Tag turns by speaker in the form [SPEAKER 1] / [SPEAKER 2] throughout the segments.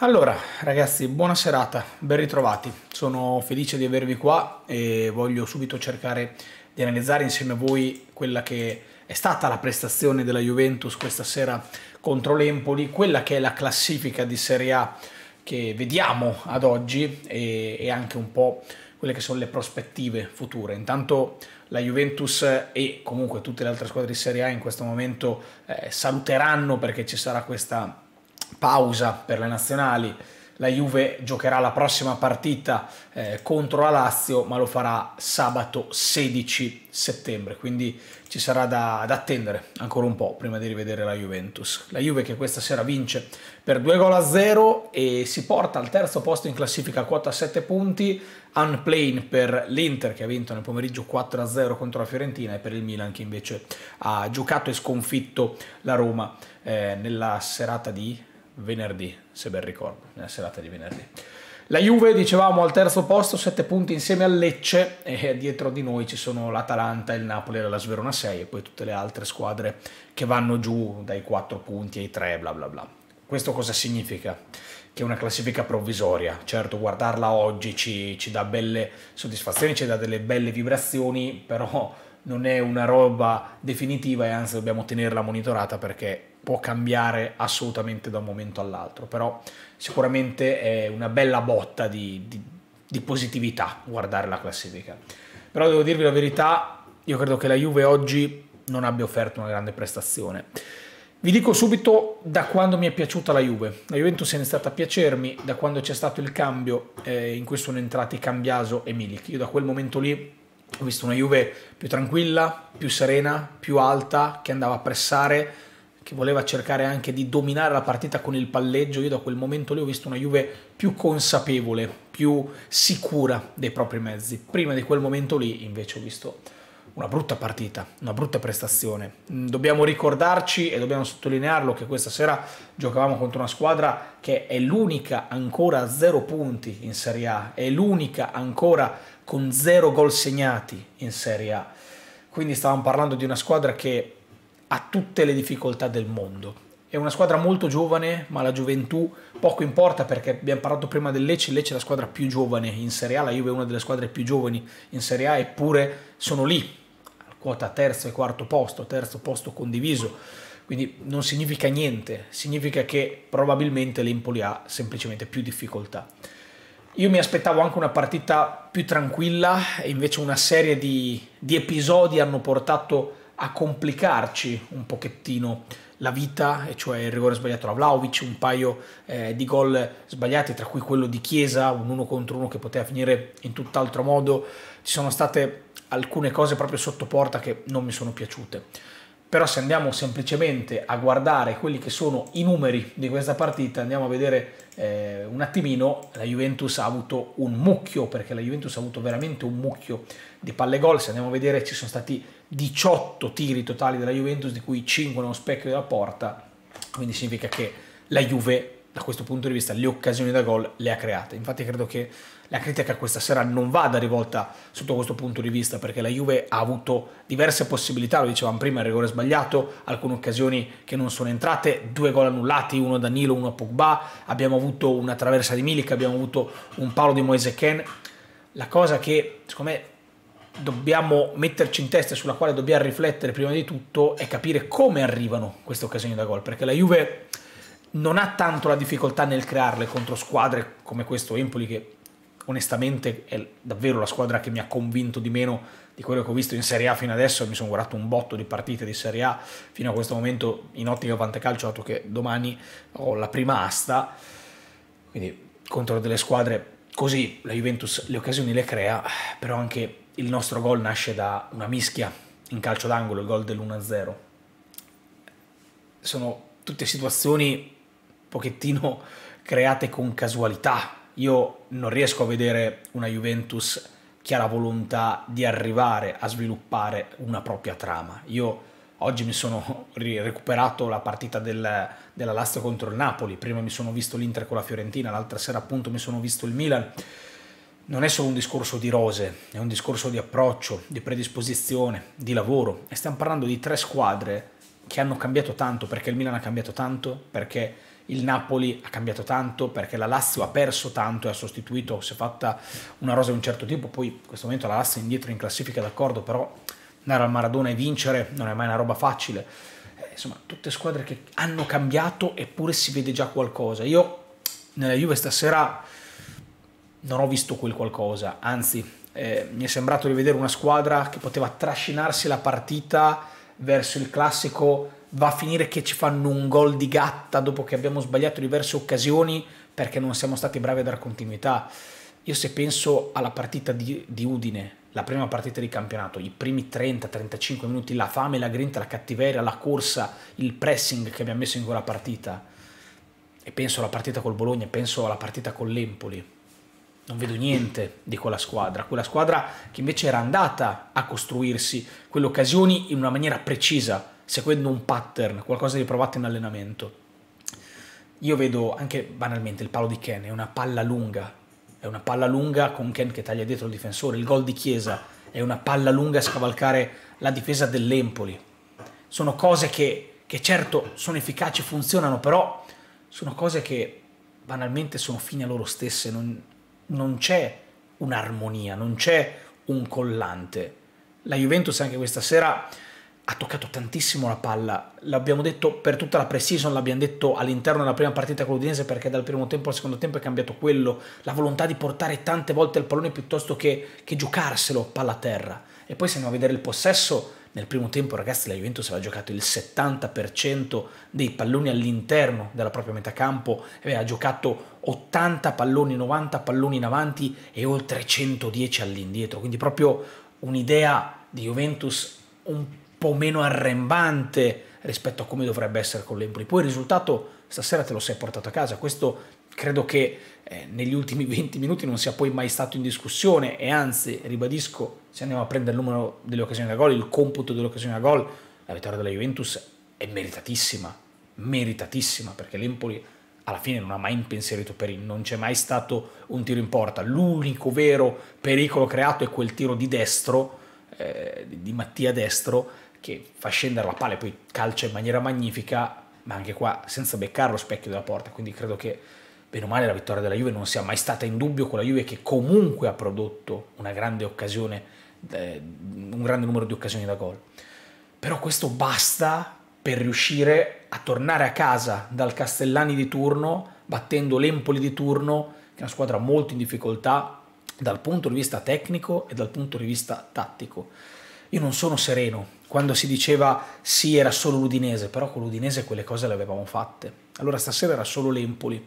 [SPEAKER 1] Allora, ragazzi, buona serata, ben ritrovati. Sono felice di avervi qua e voglio subito cercare di analizzare insieme a voi quella che è stata la prestazione della Juventus questa sera contro l'Empoli, quella che è la classifica di Serie A che vediamo ad oggi e, e anche un po' quelle che sono le prospettive future. Intanto la Juventus e comunque tutte le altre squadre di Serie A in questo momento eh, saluteranno perché ci sarà questa pausa per le nazionali. La Juve giocherà la prossima partita eh, contro la Lazio, ma lo farà sabato 16 settembre, quindi ci sarà da, da, attendere ancora un po' prima di rivedere la Juventus. La Juve che questa sera vince per 2 gol a 0 e si porta al terzo posto in classifica a quota 7 punti, unplane per l'Inter che ha vinto nel pomeriggio 4 a 0 contro la Fiorentina e per il Milan che invece ha giocato e sconfitto la Roma eh, nella serata di venerdì, se ben ricordo, nella serata di venerdì. La Juve, dicevamo, al terzo posto, 7 punti insieme al Lecce e dietro di noi ci sono l'Atalanta, il Napoli e la Sverona 6 e poi tutte le altre squadre che vanno giù dai 4 punti ai 3, bla bla bla. Questo cosa significa? Che è una classifica provvisoria. Certo, guardarla oggi ci, ci dà belle soddisfazioni, ci dà delle belle vibrazioni, però non è una roba definitiva e anzi dobbiamo tenerla monitorata perché può cambiare assolutamente da un momento all'altro, però sicuramente è una bella botta di, di, di, positività guardare la classifica. Però devo dirvi la verità, io credo che la Juve oggi non abbia offerto una grande prestazione. Vi dico subito da quando mi è piaciuta la Juve. La Juventus è iniziata a piacermi da quando c'è stato il cambio eh, in cui sono entrati Cambiaso e Milik. Io da quel momento lì ho visto una Juve più tranquilla, più serena, più alta, che andava a pressare, che voleva cercare anche di dominare la partita con il palleggio, io da quel momento lì ho visto una Juve più consapevole, più sicura dei propri mezzi. Prima di quel momento lì invece ho visto una brutta partita, una brutta prestazione. Mm, dobbiamo ricordarci e dobbiamo sottolinearlo che questa sera giocavamo contro una squadra che è l'unica ancora a zero punti in Serie A, è l'unica ancora con zero gol segnati in Serie A. Quindi stavamo parlando di una squadra che ha tutte le difficoltà del mondo. È una squadra molto giovane, ma la gioventù poco importa perché abbiamo parlato prima del Lecce, Lecce è la squadra più giovane in Serie A, la Juve è una delle squadre più giovani in Serie A, eppure sono lì, quota terzo e quarto posto, terzo posto condiviso, quindi non significa niente, significa che probabilmente l'Empoli ha semplicemente più difficoltà. Io mi aspettavo anche una partita più tranquilla e invece una serie di, di episodi hanno portato a complicarci un pochettino la vita, e cioè il rigore sbagliato da Vlaovic, un paio eh, di gol sbagliati, tra cui quello di Chiesa, un uno contro uno che poteva finire in tutt'altro modo. Ci sono state alcune cose proprio sotto porta che non mi sono piaciute. Però se andiamo semplicemente a guardare quelli che sono i numeri di questa partita, andiamo a vedere eh, un attimino, la Juventus ha avuto un mucchio, perché la Juventus ha avuto veramente un mucchio di palle gol, se andiamo a vedere ci sono stati 18 tiri totali della Juventus, di cui 5 nello specchio della porta, quindi significa che la Juve da questo punto di vista le occasioni da gol le ha create. Infatti credo che la critica questa sera non vada rivolta sotto questo punto di vista perché la Juve ha avuto diverse possibilità, lo dicevamo prima, il rigore sbagliato, alcune occasioni che non sono entrate, due gol annullati, uno a Danilo, uno a Pogba, abbiamo avuto una traversa di Milik, abbiamo avuto un palo di Moise Ken. La cosa che secondo me dobbiamo metterci in testa e sulla quale dobbiamo riflettere prima di tutto è capire come arrivano queste occasioni da gol. Perché la Juve non ha tanto la difficoltà nel crearle contro squadre come questo Empoli che onestamente è davvero la squadra che mi ha convinto di meno di quello che ho visto in Serie A fino adesso, mi sono guardato un botto di partite di Serie A fino a questo momento in ottica Vantecalcio, dato che domani ho la prima asta, quindi contro delle squadre così la Juventus le occasioni le crea, però anche il nostro gol nasce da una mischia in calcio d'angolo, il gol dell'1-0. Sono tutte situazioni pochettino create con casualità. Io non riesco a vedere una Juventus che ha la volontà di arrivare a sviluppare una propria trama. Io oggi mi sono recuperato la partita del, della Lazio contro il Napoli, prima mi sono visto l'Inter con la Fiorentina, l'altra sera appunto mi sono visto il Milan. Non è solo un discorso di rose, è un discorso di approccio, di predisposizione, di lavoro. E stiamo parlando di tre squadre che hanno cambiato tanto, perché il Milan ha cambiato tanto, perché il Napoli ha cambiato tanto? Perché la Lazio ha perso tanto e ha sostituito, si è fatta una rosa di un certo tipo, poi in questo momento la Lazio è indietro in classifica d'accordo, però andare al Maradona e vincere non è mai una roba facile. Eh, insomma, tutte squadre che hanno cambiato eppure si vede già qualcosa. Io nella Juve stasera non ho visto quel qualcosa, anzi eh, mi è sembrato di vedere una squadra che poteva trascinarsi la partita verso il classico va a finire che ci fanno un gol di gatta dopo che abbiamo sbagliato diverse occasioni perché non siamo stati bravi a dare continuità. Io se penso alla partita di, di Udine, la prima partita di campionato, i primi 30-35 minuti, la fame, la grinta, la cattiveria, la corsa, il pressing che abbiamo messo in quella partita, e penso alla partita col Bologna, penso alla partita con l'Empoli, non vedo niente di quella squadra, quella squadra che invece era andata a costruirsi quelle occasioni in una maniera precisa, seguendo un pattern, qualcosa di provato in allenamento. Io vedo anche banalmente il palo di Ken, è una palla lunga, è una palla lunga con Ken che taglia dietro il difensore, il gol di Chiesa è una palla lunga a scavalcare la difesa dell'Empoli. Sono cose che, che certo sono efficaci, funzionano, però sono cose che banalmente sono fine a loro stesse, non, non c'è un'armonia, non c'è un collante. La Juventus anche questa sera ha toccato tantissimo la palla, l'abbiamo detto per tutta la pre-season, l'abbiamo detto all'interno della prima partita con l'Udinese perché dal primo tempo al secondo tempo è cambiato quello, la volontà di portare tante volte il pallone piuttosto che, che giocarselo palla a terra. E poi se andiamo a vedere il possesso, nel primo tempo ragazzi la Juventus aveva giocato il 70% dei palloni all'interno della propria metà campo, aveva giocato 80 palloni, 90 palloni in avanti e oltre 110 all'indietro, quindi proprio un'idea di Juventus un po' meno arrembante rispetto a come dovrebbe essere con l'Empoli. Poi il risultato stasera te lo sei portato a casa, questo credo che eh, negli ultimi 20 minuti non sia poi mai stato in discussione e anzi, ribadisco, se andiamo a prendere il numero delle occasioni da gol, il computo delle occasioni da gol, la vittoria della Juventus è meritatissima, meritatissima perché l'Empoli alla fine non ha mai impensierito Perin, non c'è mai stato un tiro in porta, l'unico vero pericolo creato è quel tiro di destro, eh, di Mattia Destro, che fa scendere la palla e poi calcia in maniera magnifica, ma anche qua senza beccare lo specchio della porta, quindi credo che bene o male la vittoria della Juve non sia mai stata in dubbio con la Juve che comunque ha prodotto una grande occasione, eh, un grande numero di occasioni da gol. Però questo basta per riuscire a tornare a casa dal Castellani di turno, battendo l'Empoli di turno, che è una squadra molto in difficoltà dal punto di vista tecnico e dal punto di vista tattico. Io non sono sereno quando si diceva sì era solo l'Udinese, però con l'Udinese quelle cose le avevamo fatte. Allora stasera era solo l'Empoli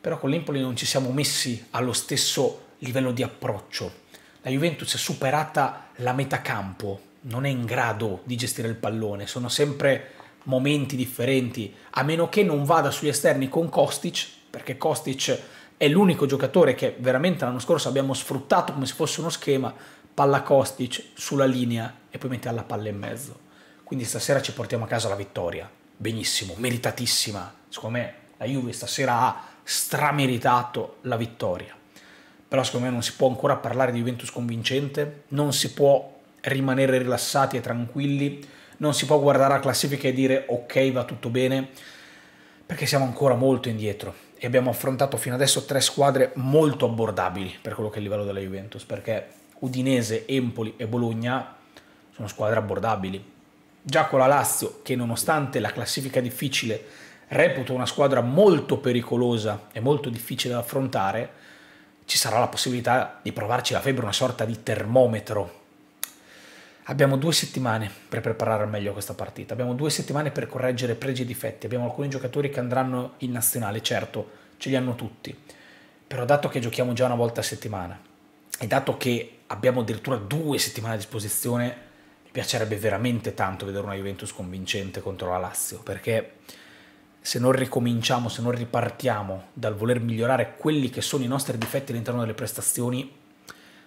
[SPEAKER 1] però con l'Empoli non ci siamo messi allo stesso livello di approccio. La Juventus è superata la metà campo, non è in grado di gestire il pallone, sono sempre momenti differenti, a meno che non vada sugli esterni con Kostic, perché Kostic è l'unico giocatore che veramente l'anno scorso abbiamo sfruttato come se fosse uno schema, palla Kostic sulla linea e poi mette alla palla in mezzo. Quindi stasera ci portiamo a casa la vittoria, benissimo, meritatissima, secondo me la Juve stasera ha strameritato la vittoria. Però secondo me non si può ancora parlare di Juventus convincente, non si può rimanere rilassati e tranquilli, non si può guardare la classifica e dire ok va tutto bene, perché siamo ancora molto indietro e abbiamo affrontato fino adesso tre squadre molto abbordabili per quello che è il livello della Juventus, perché Udinese, Empoli e Bologna sono squadre abbordabili. Già con la Lazio, che nonostante la classifica difficile reputo una squadra molto pericolosa e molto difficile da affrontare, ci sarà la possibilità di provarci la febbre, una sorta di termometro. Abbiamo due settimane per preparare al meglio questa partita, abbiamo due settimane per correggere pregi e difetti, abbiamo alcuni giocatori che andranno in nazionale, certo, ce li hanno tutti, però dato che giochiamo già una volta a settimana e dato che abbiamo addirittura due settimane a disposizione, mi piacerebbe veramente tanto vedere una Juventus convincente contro la Lazio, perché se non ricominciamo, se non ripartiamo dal voler migliorare quelli che sono i nostri difetti all'interno delle prestazioni,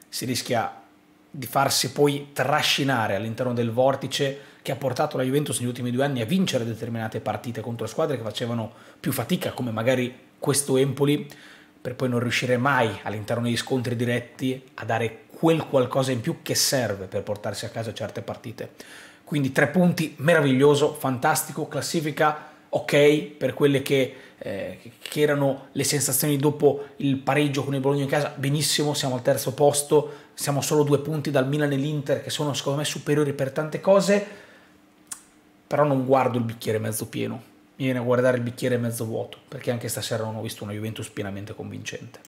[SPEAKER 1] si rischia di farsi poi trascinare all'interno del vortice che ha portato la Juventus negli ultimi due anni a vincere determinate partite contro squadre che facevano più fatica, come magari questo Empoli, per poi non riuscire mai all'interno degli scontri diretti a dare quel qualcosa in più che serve per portarsi a casa certe partite. Quindi tre punti, meraviglioso, fantastico, classifica ok, per quelle che, eh, che, erano le sensazioni dopo il pareggio con il Bologna in casa, benissimo, siamo al terzo posto, siamo solo due punti dal Milan e l'Inter che sono secondo me superiori per tante cose, però non guardo il bicchiere mezzo pieno, mi viene a guardare il bicchiere mezzo vuoto, perché anche stasera non ho visto una Juventus pienamente convincente.